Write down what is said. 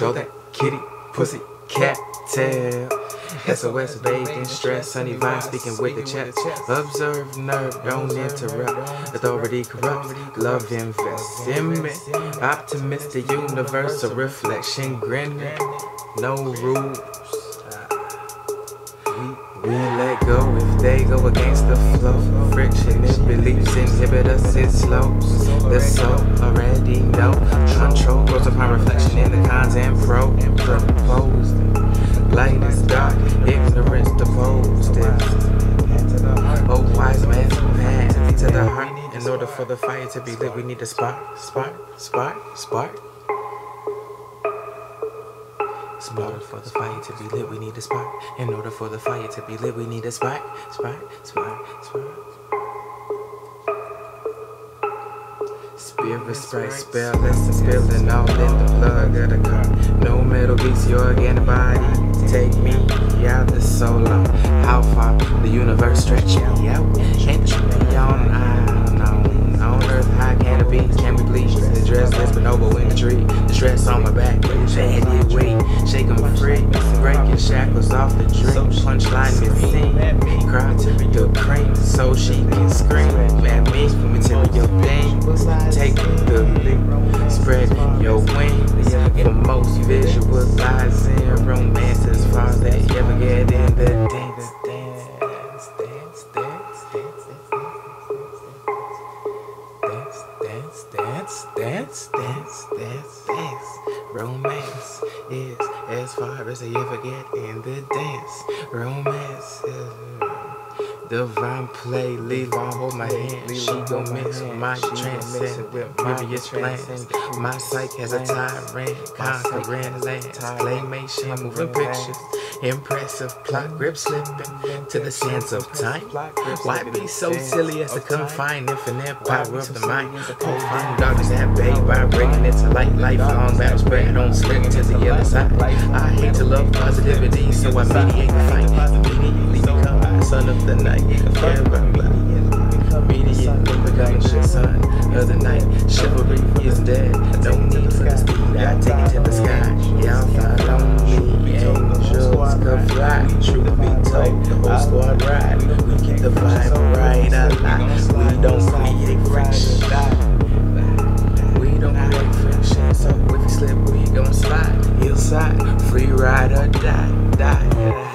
Show that kitty, pussy, cat tail. SOS bathed in stress, sunny vibes speaking with the chest. Observe, nerve, don't interrupt. Authority corrupts, love invests in me. Optimistic universe, a reflection grinning. No rules. We let go if they go against the flow. Friction in beliefs inhibit us, it slows. The soul already know. Control grows upon reflection in the cons and pro. Proposed. Light is dark, ignorance deposed. Oh, wise man's path to the heart. In order for the fire to be lit, we need a spark, spark, spark, spark. Spark for the fire to be lit, we need a spark. In order for the fire to be lit, we need a spark, spark, spark, spark. Spirit spray, spell lessons spilling all in the plug of the car. No metal beats your organic body. Take me out the solo. How far the universe stretch out? Entry canopies can be bleached. The dress less bonobo in the tree. The stress on my back, shady weight. Shake 'em free. Breaking shackles off the dream. Punchline missing. Cry to the cream so she can scream at me. For material pain. Take the leap. Spread your wings. For most visualizing dance, dance, dance, dance, dance, dance. Romance is as far as they ever get in the dance. Romance is. Divine play, leave on hold my hand. She gon' mix my transcend with various plans. My psyche has a tyrant, conquering lands. Claymation, moving pictures. Impressive plot grip slipping to the sands of time. Why be so silly as to confine infinite power of the mind? Holding darkness at bay, vibrating it to light. Lifelong battle spread on slip to the other side. I hate to love positivity, so I mediate the fight. Immediately become the son of the night. Immediately becoming the son of the night. Chivalry is dead, no need for the speed. I take it to the sky. Yeah, I'm me. Could fly. Truth be told, the whole squad ride. We keep the vibe right alive. We don't create friction. We don't create friction, so if we slip, we gon' slide. Hillside, free ride or die. die.